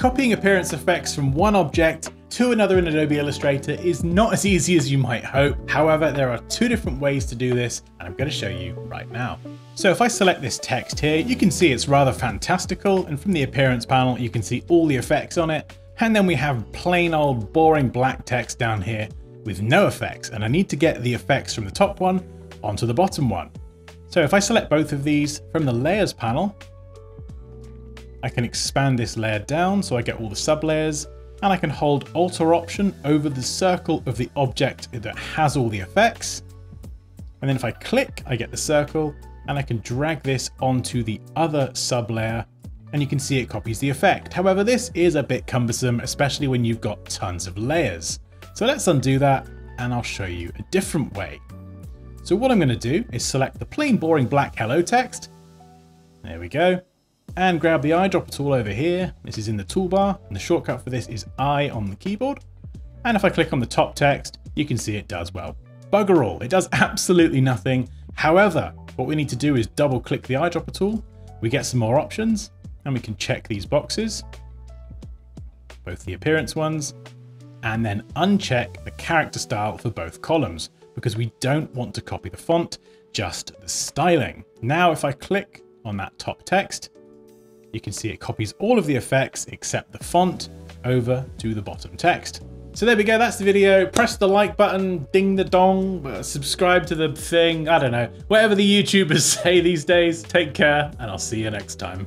Copying appearance effects from one object to another in Adobe Illustrator is not as easy as you might hope. However, there are two different ways to do this, and I'm going to show you right now. So if I select this text here, you can see it's rather fantastical, and from the appearance panel, you can see all the effects on it. And then we have plain old boring black text down here with no effects, and I need to get the effects from the top one onto the bottom one. So if I select both of these from the layers panel, I can expand this layer down so I get all the sub layers and I can hold Alt Option over the circle of the object that has all the effects. And then if I click, I get the circle and I can drag this onto the other sub layer and you can see it copies the effect. However, this is a bit cumbersome, especially when you've got tons of layers. So let's undo that and I'll show you a different way. So what I'm going to do is select the plain boring black hello text. There we go and grab the eyedropper tool over here. This is in the toolbar and the shortcut for this is I on the keyboard. And if I click on the top text, you can see it does well. Bugger all, it does absolutely nothing. However, what we need to do is double click the eyedropper tool. We get some more options and we can check these boxes, both the appearance ones, and then uncheck the character style for both columns because we don't want to copy the font, just the styling. Now, if I click on that top text, you can see it copies all of the effects except the font over to the bottom text. So there we go, that's the video. Press the like button, ding the dong, uh, subscribe to the thing, I don't know. Whatever the YouTubers say these days, take care, and I'll see you next time.